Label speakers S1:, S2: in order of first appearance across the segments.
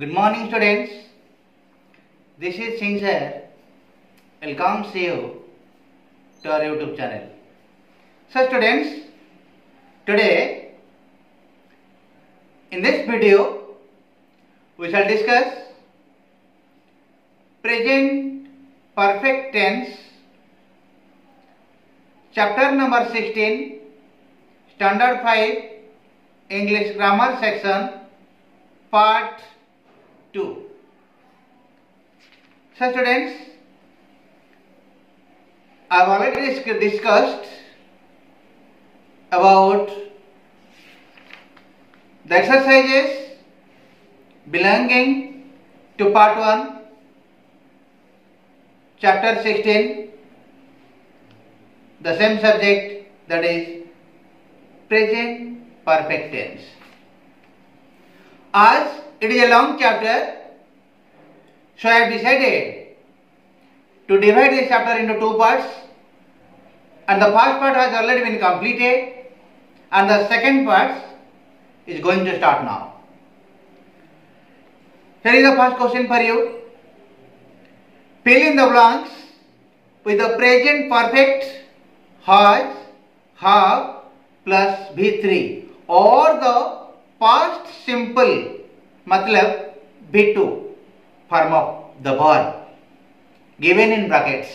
S1: Good morning students. This is Singh. Welcome you to our YouTube channel. So students, today in this video we shall discuss present perfect tense chapter number 16 standard 5 English grammar section part 2 so students I have already dis- discussed about the exercises belonging to part 1 chapter 16 the same subject that is present perfect tense as it is a long chapter. So I have decided to divide this chapter into two parts. And the first part has already been completed. And the second part is going to start now. Here is the first question for you. Fill in the blanks with the present perfect has, have plus V3 or the past simple matlab V2 form of the verb given in brackets.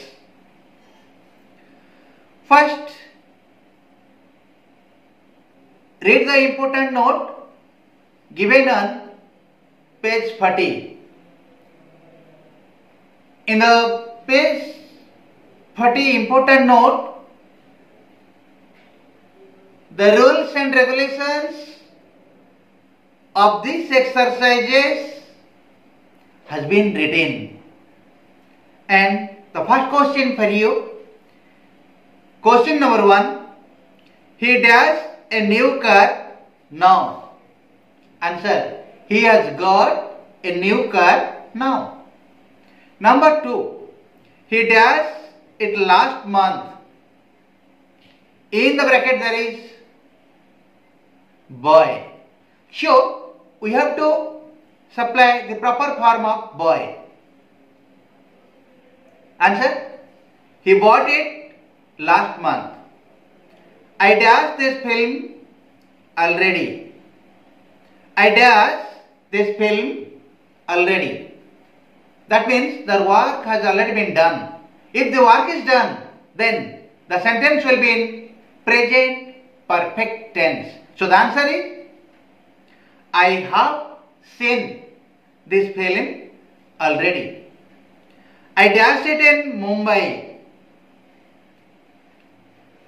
S1: first read the important note given on page 40 in the page 40 important note the rules and regulations of these exercises has been written. And the first question for you, question number one, he does a new car now. Answer, he has got a new car now. Number two, he does it last month. In the bracket there is boy. So, we have to supply the proper form of boy. Answer? He bought it last month. I dash this film already. I dash this film already. That means the work has already been done. If the work is done, then the sentence will be in present perfect tense. So the answer is I have seen this film already. I dashed it in Mumbai.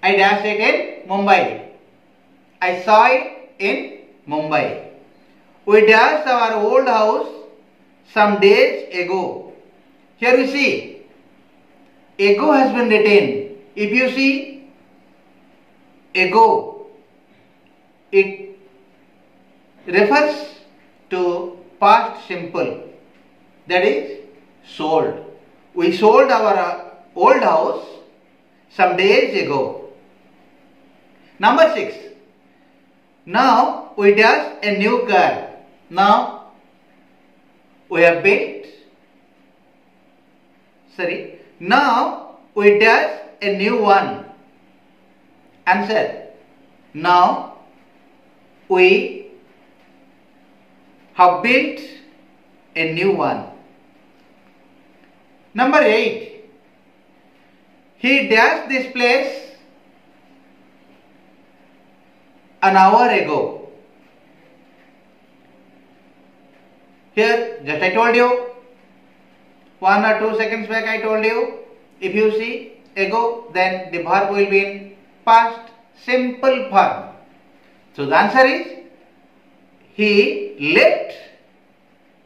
S1: I dashed it in Mumbai. I saw it in Mumbai. We dashed our old house some days ago. Here you see ago has been written. If you see ago, it refers to past simple that is sold. We sold our uh, old house some days ago. Number 6. Now we does a new car. Now we have built. Sorry. Now we does a new one. Answer. Now we have built a new one. Number 8. He dashed this place an hour ago. Here, just I told you, one or two seconds back I told you, if you see ago, then the verb will be in past simple form. So the answer is, he left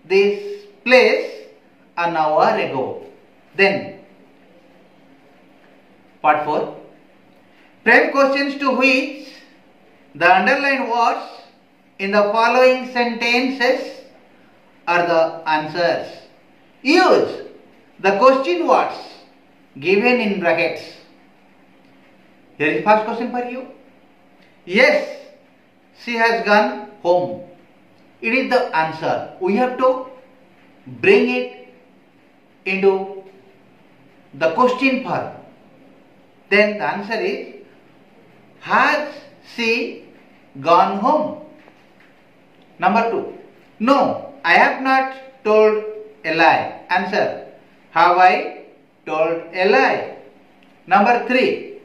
S1: this place an hour ago. Then, part 4. Frame questions to which the underlined words in the following sentences are the answers. Use the question words given in brackets. Here is the first question for you. Yes, she has gone home. It is the answer. We have to bring it into the question form, then the answer is Has she gone home? Number two, no, I have not told a lie. Answer, have I told a lie? Number three,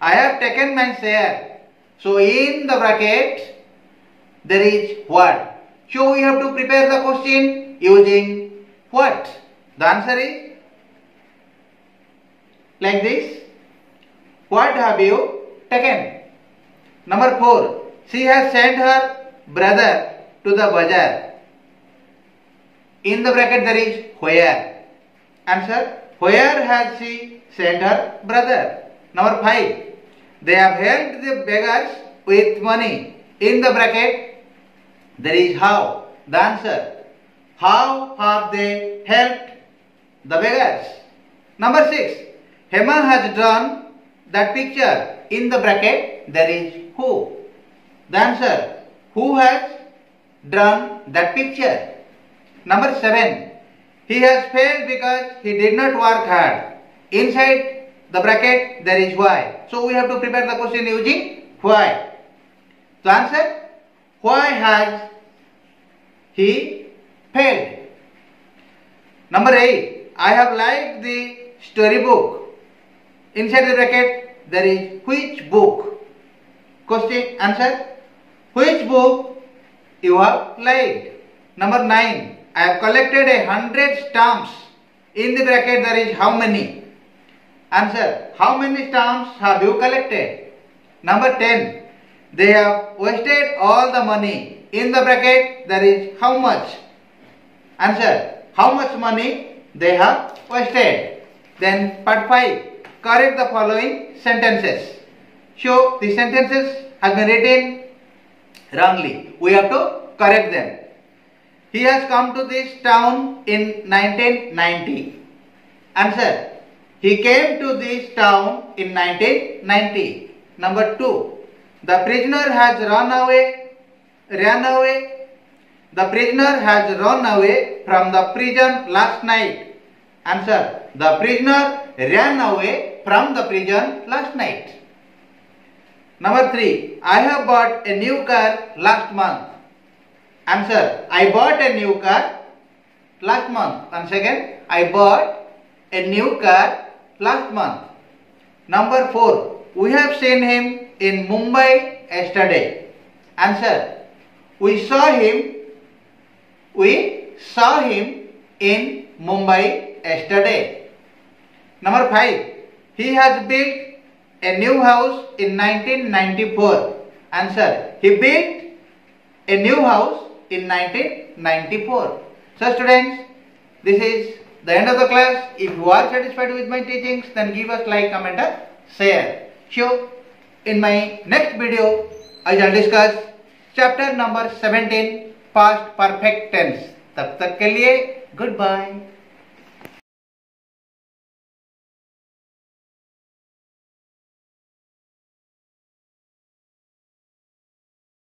S1: I have taken my share. So in the bracket, there is what? So we have to prepare the question using what? The answer is like this. What have you taken? Number 4. She has sent her brother to the bazaar. In the bracket there is where. Answer. Where has she sent her brother? Number 5. They have helped the beggars with money. In the bracket there is how. The answer. How have they helped the beggars? Number 6. Hema has drawn that picture. In the bracket there is who. The answer. Who has drawn that picture? Number 7. He has failed because he did not work hard. Inside the bracket there is why. So we have to prepare the question using why. The answer. Why has he failed? Number 8. I have liked the storybook. Inside the bracket there is which book? Question answer. Which book you have liked? Number 9. I have collected a hundred stamps. In the bracket there is how many? Answer. How many stamps have you collected? Number 10. They have wasted all the money. In the bracket there is how much? Answer. How much money they have wasted? Then part 5. Correct the following sentences. So the sentences have been written wrongly. We have to correct them. He has come to this town in 1990. Answer. He came to this town in 1990. Number 2. The prisoner has run away. Ran away. The prisoner has run away from the prison last night. Answer. The prisoner ran away from the prison last night. Number 3. I have bought a new car last month. Answer. I bought a new car last month. Once again, I bought a new car last month. Number 4. We have seen him in Mumbai yesterday. Answer. We saw him. We saw him in Mumbai yesterday. Number 5. He has built a new house in 1994. Answer. He built a new house in 1994. So students, this is the end of the class. If you are satisfied with my teachings, then give us like, comment or share. So, in my next video, I shall discuss chapter number 17, past perfect tense. तब तक के लिए goodbye.